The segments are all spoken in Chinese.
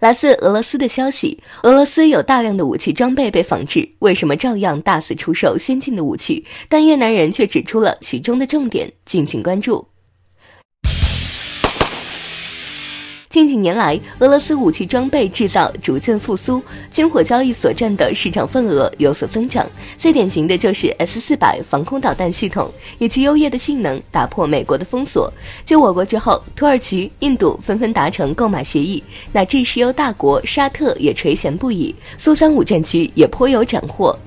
来自俄罗斯的消息：俄罗斯有大量的武器装备被仿制，为什么照样大肆出售先进的武器？但越南人却指出了其中的重点，敬请关注。近几年来，俄罗斯武器装备制造逐渐复苏，军火交易所占的市场份额有所增长。最典型的就是 S 四百防空导弹系统，以其优越的性能打破美国的封锁。就我国之后，土耳其、印度纷纷达成购买协议，乃至石油大国沙特也垂涎不已。苏三五战区也颇有斩获。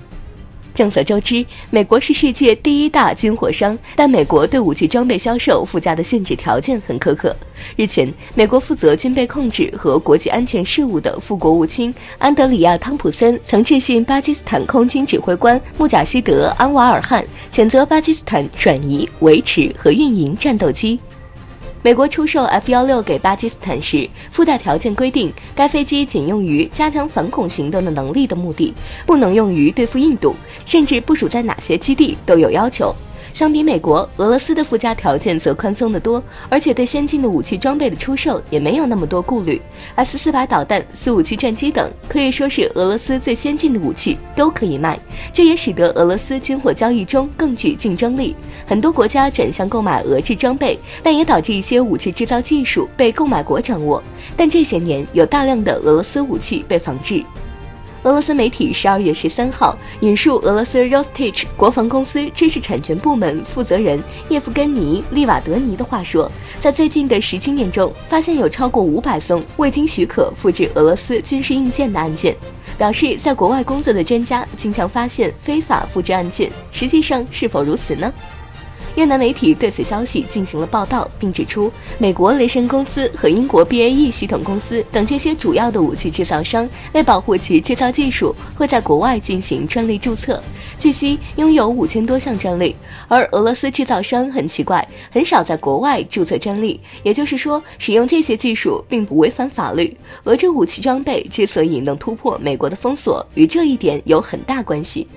众所周知，美国是世界第一大军火商，但美国对武器装备销售附加的限制条件很苛刻。日前，美国负责军备控制和国际安全事务的副国务卿安德里亚·汤普森曾致信巴基斯坦空军指挥官穆贾希德·安瓦尔汗，谴责巴基斯坦转移、维持和运营战斗机。美国出售 F 幺六给巴基斯坦时，附带条件规定，该飞机仅用于加强反恐行动的能力的目的，不能用于对付印度，甚至部署在哪些基地都有要求。相比美国，俄罗斯的附加条件则宽松得多，而且对先进的武器装备的出售也没有那么多顾虑。S 四百导弹、四五七战机等可以说是俄罗斯最先进的武器，都可以卖，这也使得俄罗斯军火交易中更具竞争力。很多国家转向购买俄制装备，但也导致一些武器制造技术被购买国掌握。但这些年有大量的俄罗斯武器被仿制。俄罗斯媒体十二月十三号引述俄罗斯 Rostech 国防公司知识产权部门负责人叶夫根尼·利瓦德尼的话说，在最近的十七年中，发现有超过五百宗未经许可复制俄罗斯军事硬件的案件，表示在国外工作的专家经常发现非法复制案件。实际上是否如此呢？越南媒体对此消息进行了报道，并指出，美国雷神公司和英国 BAE 系统公司等这些主要的武器制造商，为保护其制造技术，会在国外进行专利注册。据悉，拥有五千多项专利，而俄罗斯制造商很奇怪，很少在国外注册专利。也就是说，使用这些技术并不违反法律。俄制武器装备之所以能突破美国的封锁，与这一点有很大关系。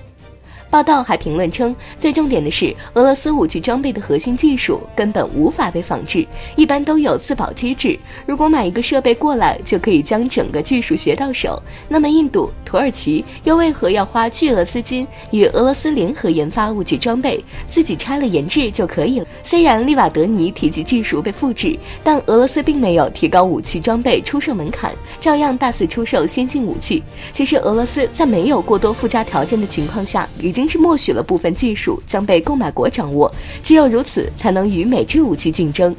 报道还评论称，最重点的是，俄罗斯武器装备的核心技术根本无法被仿制，一般都有自保机制。如果买一个设备过来就可以将整个技术学到手，那么印度、土耳其又为何要花巨额资金与俄罗斯联合研发武器装备，自己拆了研制就可以了？虽然利瓦德尼提及技术被复制，但俄罗斯并没有提高武器装备出售门槛，照样大肆出售先进武器。其实，俄罗斯在没有过多附加条件的情况下，已已经是默许了部分技术将被购买国掌握，只有如此才能与美制武器竞争。